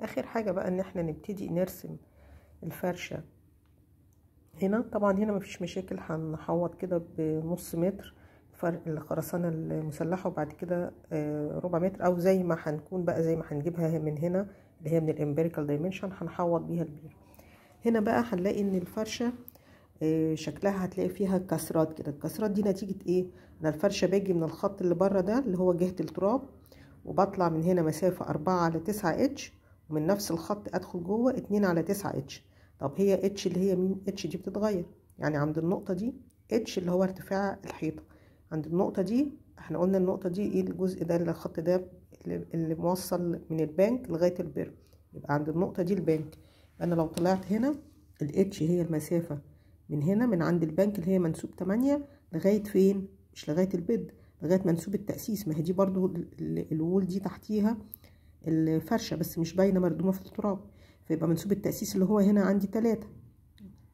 آخر حاجة بقى إن إحنا نبتدي نرسم الفرشة. هنا طبعا هنا مفيش مشاكل هنحوط كده بنص متر الخرسانة المسلحة وبعد كده ربع متر أو زي ما هنكون بقى زي ما هنجيبها من هنا اللي هي من ال empirical dimension هنحوط بيها البير. هنا بقى هنلاقي إن الفرشة شكلها هتلاقي فيها كسرات كده. الكسرات دي نتيجة إيه؟ أنا الفرشة باجي من الخط اللي بره ده اللي هو جهة التراب وبطلع من هنا مسافة أربعة على تسعة إتش ومن نفس الخط أدخل جوه اتنين على تسعة اتش طب هي اتش اللي هي مين؟ اتش دي بتتغير. يعني عند النقطة دي اتش اللي هو ارتفاع الحيطة. عند النقطة دي إحنا قلنا النقطة دي إيه الجزء ده اللي الخط ده اللي موصل من البنك لغاية ال berm. يبقى عند النقطة دي البنك. أنا لو طلعت هنا الاتش هي المسافة. من هنا من عند البنك اللي هي منسوب تمانية لغاية فين؟ مش لغاية ال bed لغاية منسوب التأسيس. ما هي دي برضو ال wall دي تحتيها. الفرشة بس مش باينة مردومة في التراب فيبقى منسوب التأسيس اللي هو هنا عندي تلاتة.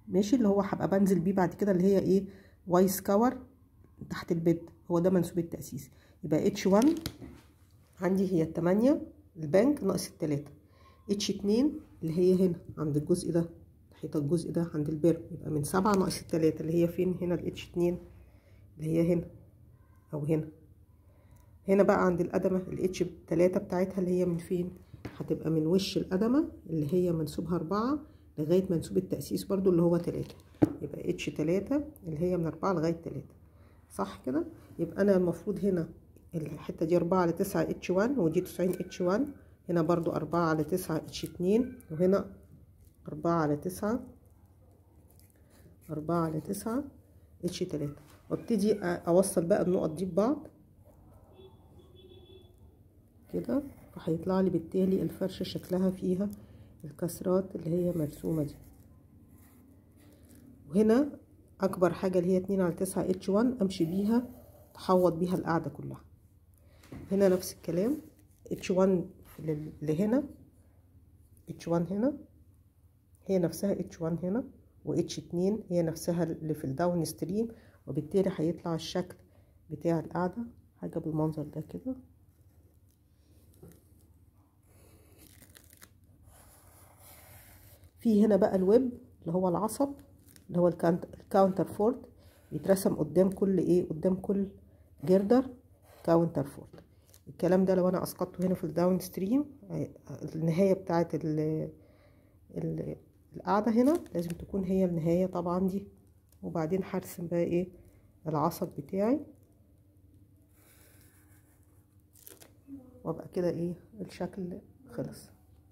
ماشي؟ اللي هو هبقى بنزل بيه بعد كده اللي هي إيه؟ y scour تحت ال bed هو ده منسوب التأسيس. يبقى اتش 1 عندي هي التمانية البنك ناقص التلاتة. اتش اتنين اللي هي هنا عند الجزء ده حيطة الجزء ده عند ال berm. يبقى من سبعة ناقص التلاتة اللي هي فين؟ هنا الاتش اتنين اللي هي هنا أو هنا. هنا بقى عند القدمة الاتش تلاتة بتاعتها اللي هي من فين؟ هتبقى من وش القدمة اللي هي منسوبها أربعة لغاية منسوب التأسيس برضو اللي هو تلاتة. يبقى اتش تلاتة اللي هي من أربعة لغاية تلاتة. صح كده؟ يبقى أنا المفروض هنا الحتة دي أربعة على تسعة اتش وان ودي تسعين اتش وان هنا برضو أربعة على تسعة اتش اتنين وهنا أربعة على تسعة أربعة على تسعة اتش تلاتة. وابتدي أوصل بقى النقط دي ببعض. كده فهيطلع لي بالتالي الفرشة شكلها فيها الكسرات اللي هي مرسومة دي. وهنا أكبر حاجة اللي هي اتنين على تسعة اتش وان أمشي بيها تحوط بيها القاعدة كلها. هنا نفس الكلام اتش وان اللي هنا اتش وان هنا هي نفسها اتش وان هنا و اتش اتنين هي نفسها اللي في ال downstream وبالتالي هيطلع الشكل بتاع القاعدة. حاجة بالمنظر ده كده. في هنا بقى الويب اللي هو العصب اللي هو ال counterfort بيترسم قدام كل إيه؟ قدام كل girder counterfort الكلام ده لو أنا أسقطته هنا في ال downstream النهاية بتاعت ال ال القاعدة هنا لازم تكون هي النهاية طبعا دي. وبعدين هرسم بقى إيه؟ العصب بتاعي. وأبقى كده إيه؟ الشكل خلص.